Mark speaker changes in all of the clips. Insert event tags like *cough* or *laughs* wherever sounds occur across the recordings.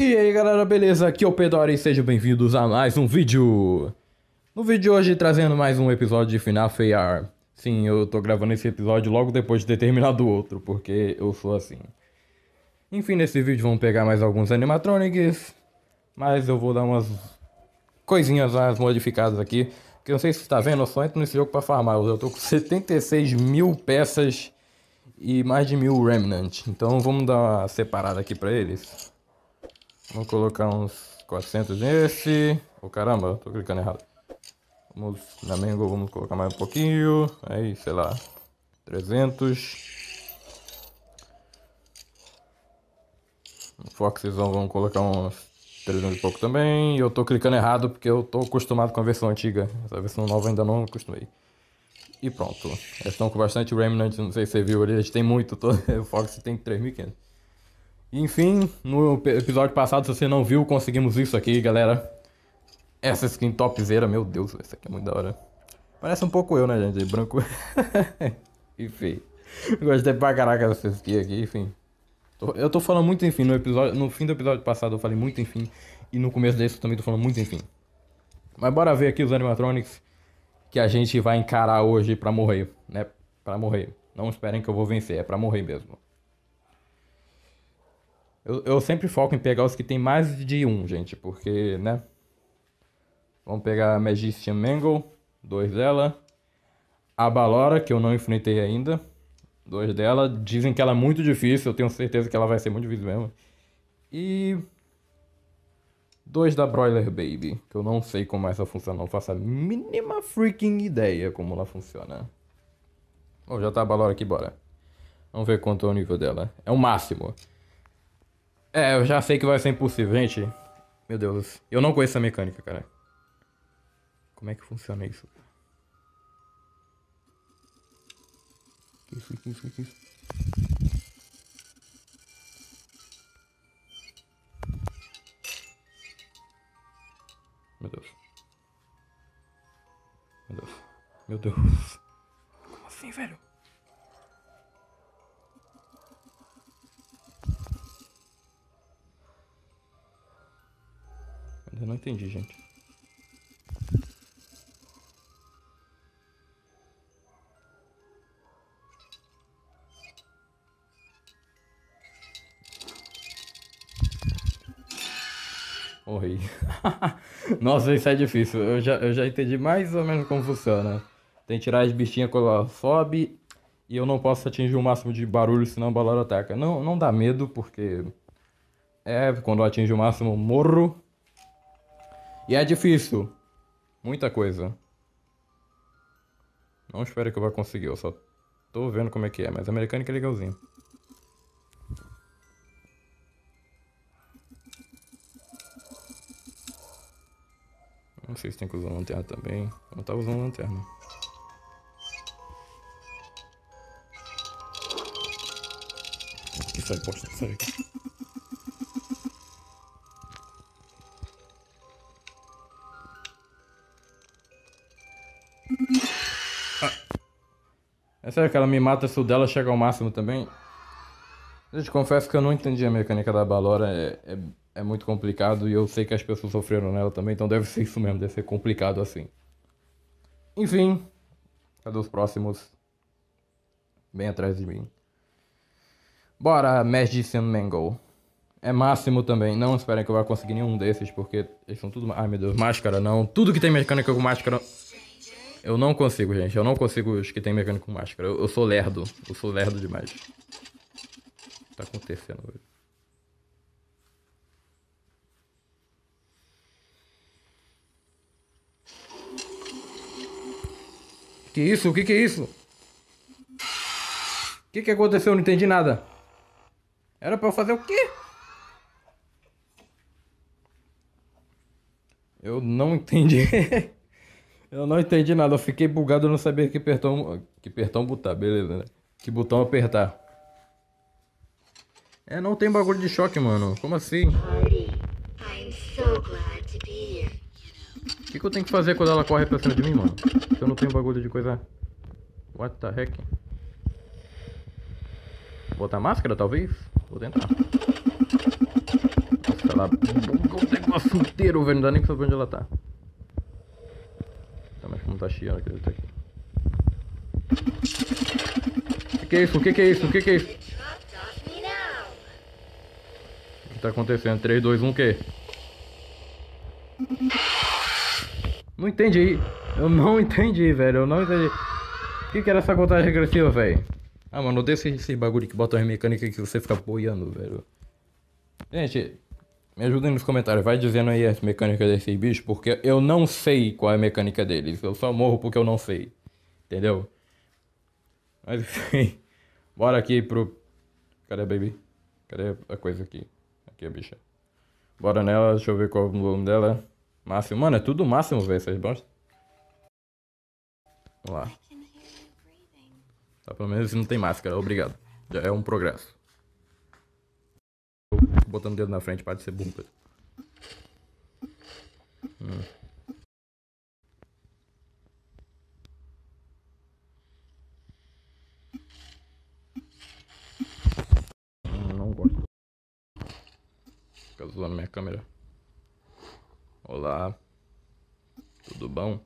Speaker 1: E aí galera, beleza? Aqui é o Pedro e sejam bem-vindos a mais um vídeo. No vídeo de hoje trazendo mais um episódio de FNAF AR. Sim, eu tô gravando esse episódio logo depois de ter terminado o outro, porque eu sou assim. Enfim, nesse vídeo vamos pegar mais alguns animatronics, mas eu vou dar umas coisinhas mais modificadas aqui. Porque não sei se você tá vendo, eu só entro nesse jogo pra farmar. Eu tô com 76 mil peças e mais de mil Remnant. Então vamos dar uma separada aqui pra eles. Vamos colocar uns 400 nesse. Oh caramba, tô clicando errado. Vamos na Mango, vamos colocar mais um pouquinho. Aí, sei lá, 300. No Foxzão vamos colocar uns 300 e pouco também. E eu tô clicando errado porque eu tô acostumado com a versão antiga. Essa versão nova ainda não acostumei. E pronto. Eles estão com bastante Remnant, não sei se você viu ali, eles têm muito. Tô... *laughs* O Fox tem 3.500. Enfim, no episódio passado, se você não viu, conseguimos isso aqui, galera. Essa skin topzera, meu Deus, essa aqui é muito da hora. Parece um pouco eu, né, gente? Branco *laughs* e feio. Gostei pra caraca dessa skin aqui, enfim. Eu tô falando muito enfim, no episódio, no fim do episódio passado eu falei muito enfim. E no começo desse eu também tô falando muito enfim. Mas bora ver aqui os animatronics que a gente vai encarar hoje pra morrer, né? Pra morrer. Não esperem que eu vou vencer, é pra morrer mesmo. Eu, eu sempre foco em pegar os que tem mais de um, gente, porque, né? Vamos pegar a Magician Mangle, dois dela. A Balora, que eu não enfrentei ainda, dois dela. Dizem que ela é muito difícil, eu tenho certeza que ela vai ser muito difícil mesmo. E dois da Broiler Baby, que eu não sei como essa funciona, não faço a mínima freaking ideia como ela funciona. Bom, já tá a Balora aqui, bora. Vamos ver quanto é o nível dela. É o máximo. É, eu já sei que vai ser impossível, gente. Meu Deus, eu não conheço a mecânica, cara. Como é que funciona isso? Que isso, que isso, que isso? Meu Deus. Meu Deus. Meu Deus. Como assim, velho? Eu não entendi, gente. Morri. *laughs* Nossa, isso é difícil. Eu já, eu já entendi mais ou menos como funciona. Tem que tirar as bichinhas quando ela sobe. E eu não posso atingir o máximo de barulho, senão a balada ataca. Não, não dá medo, porque... É, quando eu atingo o máximo, morro. E é difícil. Muita coisa. Não espero que eu vá conseguir, eu só tô vendo como é que é, mas a mecânica é legalzinho. Não sei se tem que usar lanterna também. Não tava usando lanterna. Aí, poxa, sai É sério que ela me mata se o dela chega ao máximo também? Gente, confesso que eu não entendi a mecânica da Balora. É, é é muito complicado e eu sei que as pessoas sofreram nela também, então deve ser isso mesmo, deve ser complicado assim. Enfim, cadê os próximos? Bem atrás de mim. Bora, Magician Mango. É máximo também. Não esperem que eu vá conseguir nenhum desses, porque eles são tudo. Ai meu Deus, máscara não. Tudo que tem mecânica com máscara. Eu não consigo, gente. Eu não consigo os que tem mecânica com máscara. Eu, eu sou lerdo. Eu sou lerdo demais. O que tá acontecendo hoje? Que isso? O que que é isso? O que que aconteceu? Eu não entendi nada. Era pra eu fazer o quê? Eu não *laughs* entendi. Eu não entendi nada. Eu fiquei bugado, eu não sabia que apertão, que apertão botar, beleza, né? Que botão apertar. É, não tem bagulho de choque, mano. Como assim? O que, que eu tenho que fazer quando ela corre pra cima de mim, mano? Se eu não tenho bagulho de coisa... What the heck? Botar máscara, talvez? Vou tentar. Nossa, ela bugou o negócio inteiro, velho. Não dá nem pra saber onde ela tá. Como tá chiando que ele tá aqui. O que, que é isso? O que, que é isso? O que, que é isso? O que tá acontecendo? 3, 2, 1, o quê? Não entendi. Eu não *laughs* entendi, velho. Eu não entendi. O que, que era essa contagem regressiva, velho? Ah, mano, desse esse bagulho que bota as mecânicas que você fica boiando, velho. Gente, me ajudem nos comentários. Vai dizendo aí as mecânicas desses bichos, porque eu não sei qual é a mecânica deles. Eu só morro porque eu não sei. Entendeu? Mas enfim. *laughs* Bora aqui pro. Cadê a baby? Cadê a coisa aqui? Aqui a bicha. Bora nela, deixa eu ver qual é o nome dela. Máximo. Mano, é tudo máximo, velho, essas bostas. Vamos lá. Tá, pelo menos não tem máscara, obrigado. Já é um progresso. Botando o dedo na frente, pode ser burro. Hum. hum. Não gosto. Fica zoando minha câmera. Olá. Tudo bom?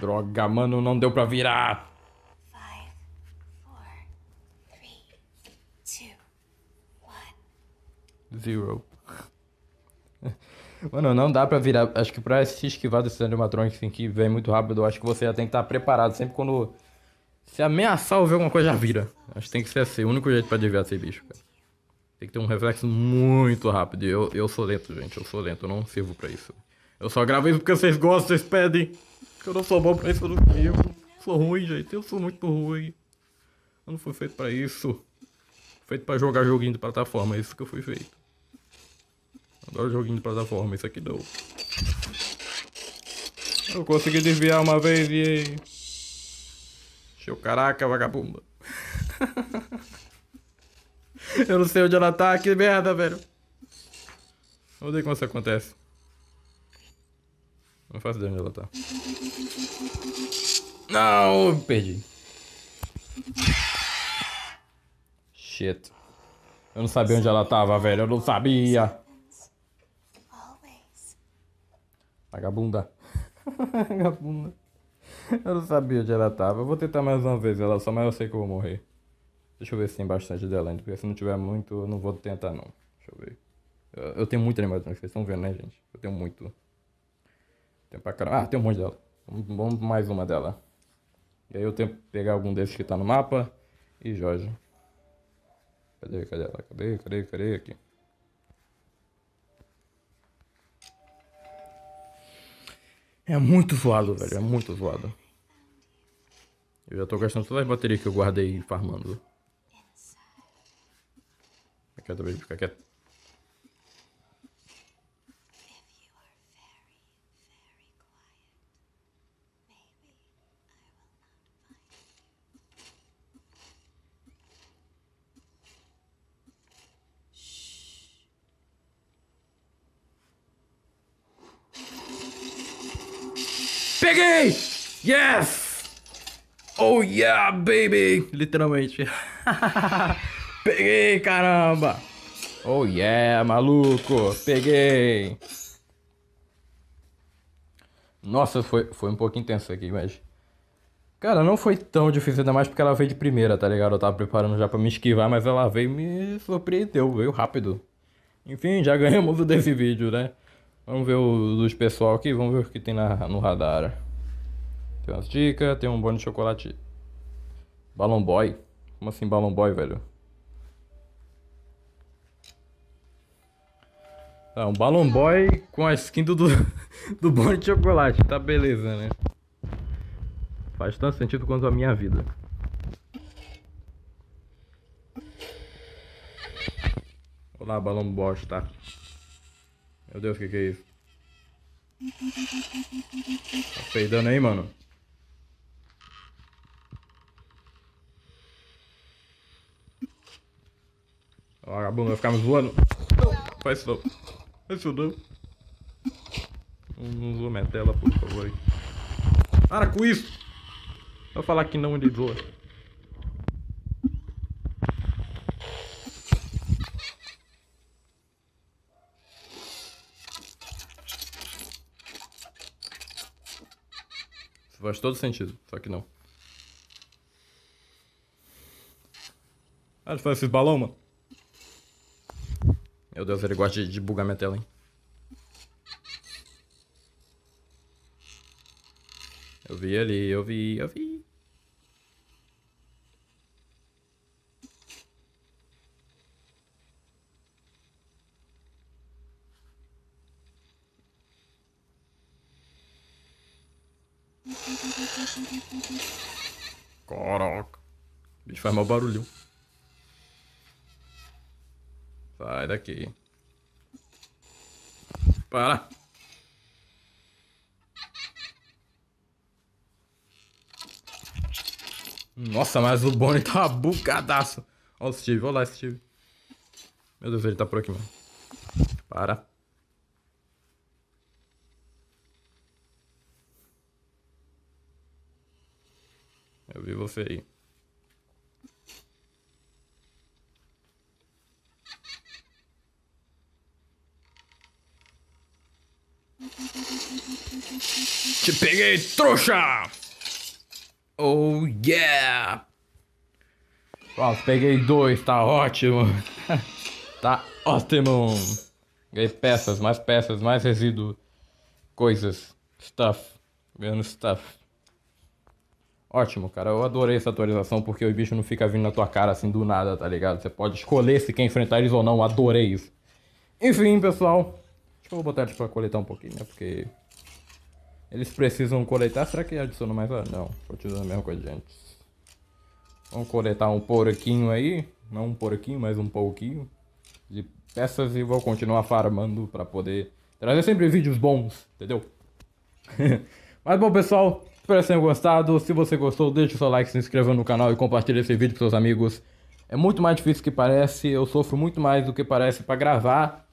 Speaker 1: Droga, mano, não deu pra virar. Zero. *laughs* Mano, não dá pra virar. Acho que pra se esquivar desse animatronics assim, que vem muito rápido, eu acho que você já tem que estar preparado. Sempre quando se ameaçar ou ver alguma coisa, já vira. Acho que tem que ser assim. O único jeito pra desviar desse bicho, cara. Tem que ter um reflexo muito rápido. Eu, eu sou lento, gente. Eu sou lento. Eu não sirvo pra isso. Eu só gravo isso porque vocês gostam, vocês pedem. Eu não sou bom pra isso, eu não sirvo. Sou ruim, gente. Eu sou muito ruim. Eu não fui feito pra isso. Feito pra jogar joguinho de plataforma. É isso que eu fui feito. Adoro joguinho de plataforma. Isso aqui não. Eu consegui desviar uma vez e. Show caraca, vagabunda. *laughs* eu não sei onde ela tá. Que merda, velho. Vamos ver como isso acontece. Não faço ideia onde ela tá. Não, perdi. Shit. Eu não sabia onde ela tava, velho. Eu não sabia. Vagabunda. *laughs* Vagabunda. Eu não sabia onde ela tava. Eu vou tentar mais uma vez ela só, mas eu sei que eu vou morrer. Deixa eu ver se tem bastante dela ainda, porque se não tiver muito, eu não vou tentar não. Deixa eu ver. Eu, eu tenho muito animatrônico, vocês estão vendo, né, gente? Eu tenho muito. Tem pra caramba. Ah, tem um monte dela. Vamos mais uma dela. E aí eu tenho que pegar algum desses que tá no mapa. E Jorge. Cadê, cadê ela? Cadê, cadê, cadê? Aqui. É muito zoado, velho. É muito zoado. Eu já tô gastando todas as baterias que eu guardei farmando. Quieto, baby. Fica quieto. Peguei! Yes! Oh yeah, baby! Literalmente. *laughs* Peguei, caramba! Oh yeah, maluco! Peguei! Nossa, foi, foi um pouco intenso aqui, mas... Cara, não foi tão difícil, ainda mais porque ela veio de primeira, tá ligado? Eu tava preparando já pra me esquivar, mas ela veio e me surpreendeu, veio rápido. Enfim, já ganhamos o desse vídeo, né? Vamos ver o dos pessoal aqui, vamos ver o que tem na, no radar. Tem umas dicas, tem um bônus de chocolate. Balloon Boy? Como assim Balloon Boy, velho? Tá, um Balloon Boy com a skin do, do *laughs* bônus de chocolate. Tá beleza, né? Faz tanto sentido quanto a minha vida. Olá, balão bosta. Meu Deus, o que, que é isso? Tá peidando aí, mano? Vagabundo vai ficar me zoando. Faz isso não. Faz isso não. Não, zoa minha tela, por favor. Para com isso! Vai falar que não, ele zoa. Faz todo sentido, só que não. Ah, ele faz esses balão, mano. Meu Deus, ele gosta de, de bugar minha tela, hein? Eu vi ali, eu vi, eu vi. Caraca. O bicho faz mau barulho. Sai daqui. Para. Nossa, mas o Bonnie tá bugadaço. Olha o Steve, olha lá, Steve. Meu Deus, ele tá por aqui, mano. Para. Eu vi você aí. Te peguei, trouxa! Oh yeah! Pronto, peguei dois, tá ótimo. *laughs* tá ótimo. Ganhei peças, mais peças, mais resíduo. Coisas. Stuff. Ganhando stuff. Ótimo, cara. Eu adorei essa atualização porque o bicho não fica vindo na tua cara assim do nada, tá ligado? Você pode escolher se quer enfrentar eles ou não. Adorei isso. Enfim, pessoal. Acho que eu vou botar eles pra coletar um pouquinho, né? Porque eles precisam coletar. Será que adiciona mais? Ah, não. Continua a mesma coisa de antes. Vamos coletar um pouquinho aí. Não um pouquinho, mas um pouquinho. De peças e vou continuar farmando pra poder trazer sempre vídeos bons, entendeu? *laughs* mas bom, pessoal. Espero que tenham gostado. Se você gostou, deixe o seu like, se inscreva no canal e compartilhe esse vídeo com seus amigos. É muito mais difícil que parece. Eu sofro muito mais do que parece pra gravar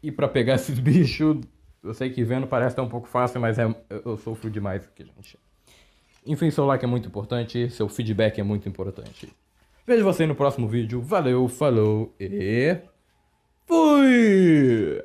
Speaker 1: e pra pegar *laughs* esses bichos eu sei que vendo parece estar um pouco fácil, mas é, eu sofro demais aqui, gente. Enfim, seu like é muito importante, seu feedback é muito importante. Vejo você no próximo vídeo. Valeu, falou e... Fui!